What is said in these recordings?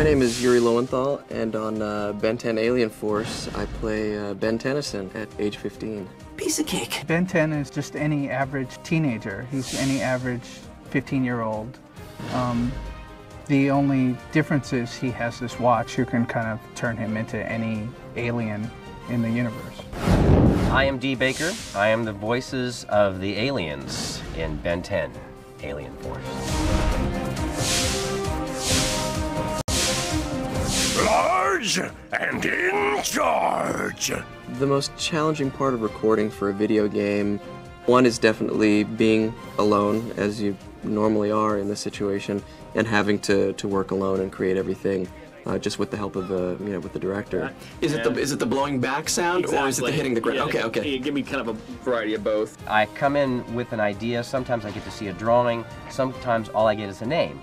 My name is Yuri Lowenthal, and on uh, Ben 10 Alien Force, I play uh, Ben Tennyson at age 15. Piece of cake. Ben 10 is just any average teenager. He's any average 15 year old. Um, the only difference is he has this watch who can kind of turn him into any alien in the universe. I am D. Baker. I am the voices of the aliens in Ben 10 Alien Force. Large and in charge. The most challenging part of recording for a video game, one is definitely being alone, as you normally are in this situation, and having to, to work alone and create everything. Uh, just with the help of the you know with the director. Is it the is it the blowing back sound or is it the hitting the ground? Yeah, okay, okay. Give me kind of a variety of both. I come in with an idea. Sometimes I get to see a drawing. Sometimes all I get is a name.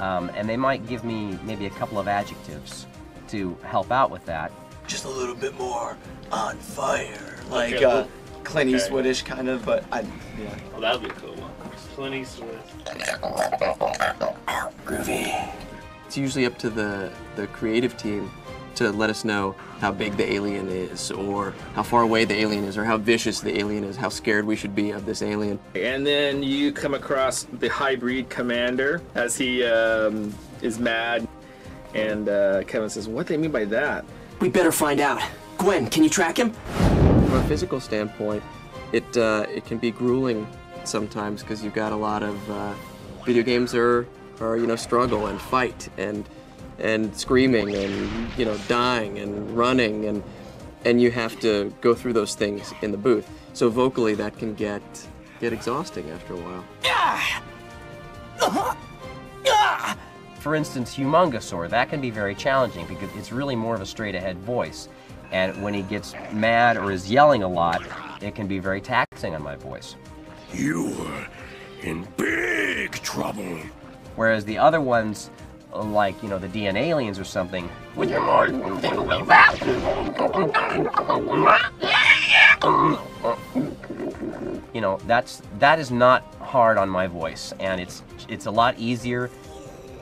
Um, and they might give me maybe a couple of adjectives to help out with that. Just a little bit more on fire, like Okay, uh, well, Clint okay. Eastwoodish kind of, but I yeah. Well, that would be a cool one. Clint Eastwood. groovy. It's usually up to the, the creative team to let us know how big the alien is, or how far away the alien is, or how vicious the alien is, how scared we should be of this alien. And then you come across the hybrid commander as he um, is mad. And uh, Kevin says, What do they mean by that? We better find out. Gwen, can you track him? From a physical standpoint, it uh, it can be grueling sometimes because you've got a lot of uh, video games are are you know struggle and fight and and screaming and you know dying and running and and you have to go through those things in the booth. So vocally, that can get get exhausting after a while. For instance, Humongosaur, that can be very challenging because it's really more of a straight ahead voice. And when he gets mad or is yelling a lot, it can be very taxing on my voice. You're in big trouble. Whereas the other ones, like, you know, the DNA aliens or something, you know, that's that is not hard on my voice, and it's it's a lot easier,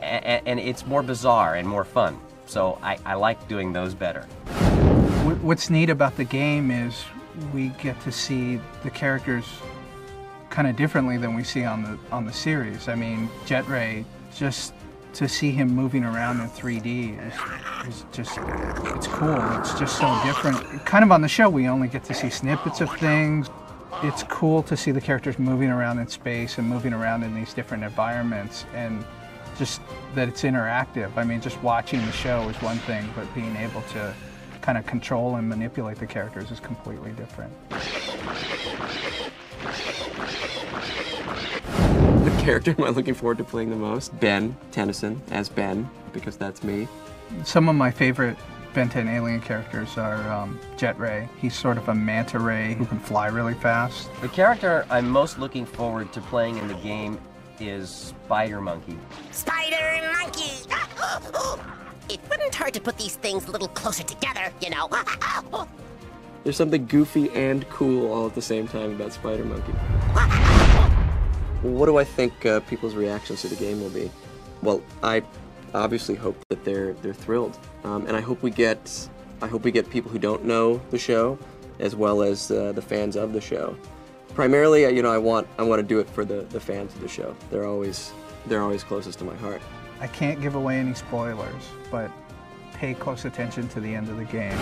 and, and it's more bizarre and more fun. So I, I like doing those better. What's neat about the game is we get to see the characters kind of differently than we see on the on the series. I mean, Jet Ray, just to see him moving around in 3D is, is just it's cool. It's just so different. Kind of on the show, we only get to see snippets of things. It's cool to see the characters moving around in space and moving around in these different environments and just that it's interactive. I mean, just watching the show is one thing, but being able to kind of control and manipulate the characters is completely different. The character am I looking forward to playing the most? Ben Tennyson as Ben because that's me. Some of my favorite Ben 10 alien characters are um, Jet Ray. He's sort of a manta ray who can fly really fast. The character I'm most looking forward to playing in the game is Spider Monkey. Spider monkey! It wouldn't hurt to put these things a little closer together, you know. There's something goofy and cool all at the same time about Spider Monkey. What do I think uh, people's reactions to the game will be? Well, I obviously hope that they're they're thrilled, um, and I hope we get I hope we get people who don't know the show, as well as uh, the fans of the show. Primarily, you know, I want I want to do it for the, the fans of the show. They're always they're always closest to my heart. I can't give away any spoilers, but pay close attention to the end of the game.